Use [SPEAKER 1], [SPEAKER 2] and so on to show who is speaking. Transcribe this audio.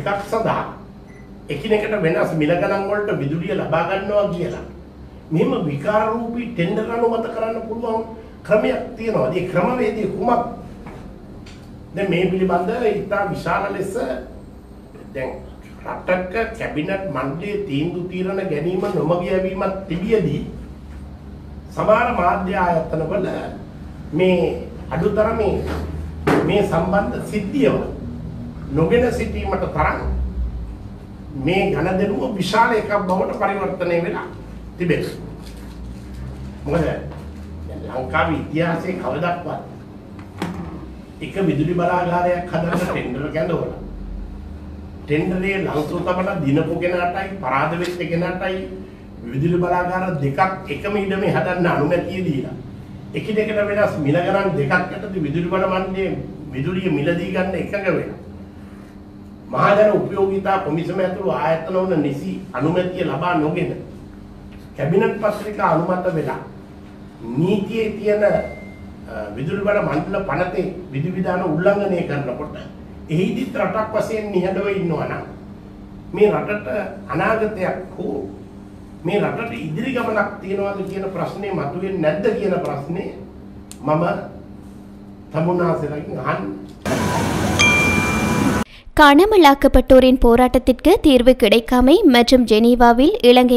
[SPEAKER 1] දෙකක් සඳහා එකිනෙකට වෙනස් මිල ගණන් වලට විදුලිය ලබා ගන්නවා කියලා. මෙහෙම විකාර රූපී ටෙන්ඩර් අනුමත කරන්න පුළුවන් ක්‍රමයක් තියෙනවා. ඒ ක්‍රමවේදය කුමක්ද? දැන් මේ පිළිබඳව ඉතා විශාල ලෙස දැන් රටක කැබිනට් මණ්ඩලයේ තීන්දුව తీරන ගැනීම නොමග යැවීමක් තිබියදී සමහර මාධ්‍ය ආයතනවල මේ අඩුතරමේ මේ සම්බන්ධ සිද්ධියව නොගෙන සිටීමට තරම් මේ ඝනදෙනුව විශාල එකක් බවට පරිවර්තනය වෙලා තිබෙනවා. මොකද දැන් ලංකාවේ ඉතිහාසයේ කවදක්වත් එක විදුලි බලාගාරයක් හදන්න ටෙන්ඩර් ගැඳවලා ටෙන්ඩරේ ලංසු තබන දිනපු කෙනාටයි පරාද වෙච්ච කෙනාටයි විදුලි බලාගාර දෙකක් එකම ඉඩමේ හදන්න අනුමැතිය දීලා එකිනෙකට වෙනස් මිල ගණන් දෙකක් යටතේ විදුලි බල මණ්ඩලයේ විදුලිය මිලදී ගන්න එකඟ වෙනවා. මහජන උපයෝගිතා කොමිසම ඇතුළු ආයතනවල නිසි අනුමැතිය ලබා නොගෙන කැබිනට් පත්‍රිකා අනුමත වෙලා නීතියේ තියෙන විදුලි බල මණ්ඩල පනතේ විධිවිධාන උල්ලංඝනය කරනකොට එහිදීත් රටක් වශයෙන් නිහඬව ඉන්නවා නම් මේ රටට අනාගතයක් හෝ මේ රටට ඉදිරි ගමනක් තියනවාද කියන ප්‍රශ්නේ මතුවෙන්නේ නැද්ද කියන ප්‍රශ්නේ මම තමුන්නාසලකින් අහන්න.
[SPEAKER 2] காணாமலாக்கப்பட்டோரின் போராட்டத்திற்கு தீர்வு கிடைக்காமை மற்றும் ஜெனீவாவில் இலங்கை